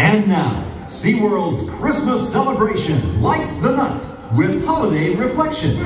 And now, SeaWorld's Christmas celebration lights the night with holiday reflections.